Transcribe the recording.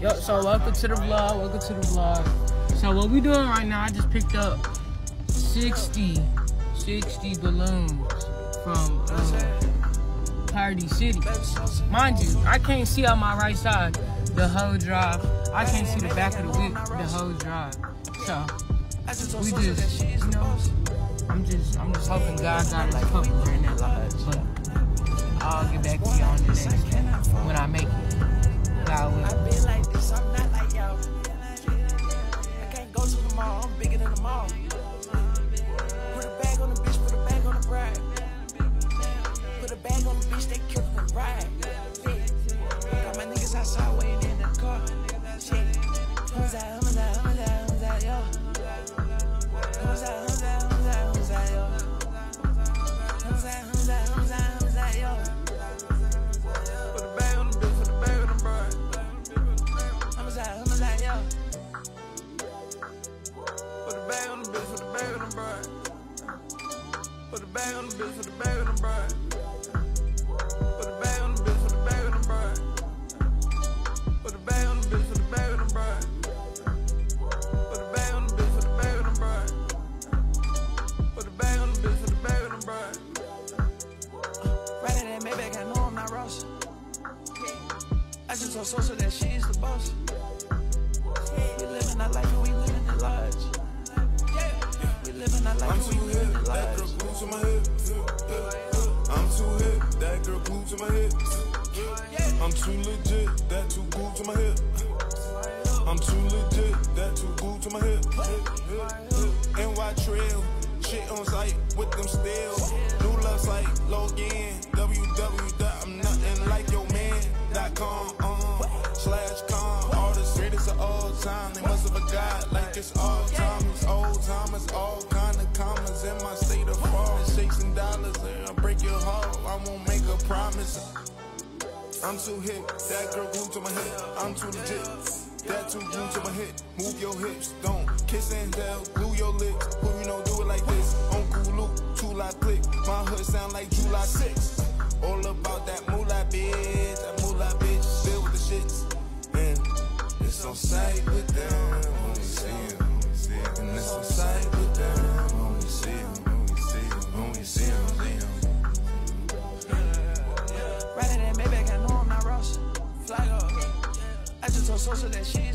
Yo, so welcome to the vlog. Welcome to the vlog. So what we doing right now? I just picked up 60, 60 balloons from uh, Party City. Mind you, I can't see on my right side the whole drive. I can't see the back of the whip the whole drive. So we just, you know, I'm just, I'm just hoping God got like me in that life. But I'll get back to you on the next when I make it. God bag on the bitch, put a bag on the bride. Put a bag on the bitch, put a bag on the bride. Put a bag on the bitch, put a bag on the bride. Put a bag on the bitch, put a bag on the bride. Put a bag on the bitch, put the that Maybach, I know I'm not Ross. I just told Sosa that she's the boss. We living our life and we living it large. We living our life and we living it large. To my hip. I'm too hip, that girl glued to my hip. I'm too legit, that too glued to my hip. I'm too legit, that too glued to my hip. NY Trail, shit on site with them still. New love site, log in. www. I'm nothing like your man. Dot com, uh, slash com. All the greatest of all time. They must have forgot like it's all time. It's old timers, all I won't make a promise. I'm too hip, that girl glued to my hip. I'm too legit, that too glued to my hip. Move your hips, don't kiss and tell, glue your lips. Who you know do it like this? Uncle Luke, two lot click. My hood sound like July 6. All about that moolah bitch, that moolah bitch, still with the shits. And it's on site with them. social and she's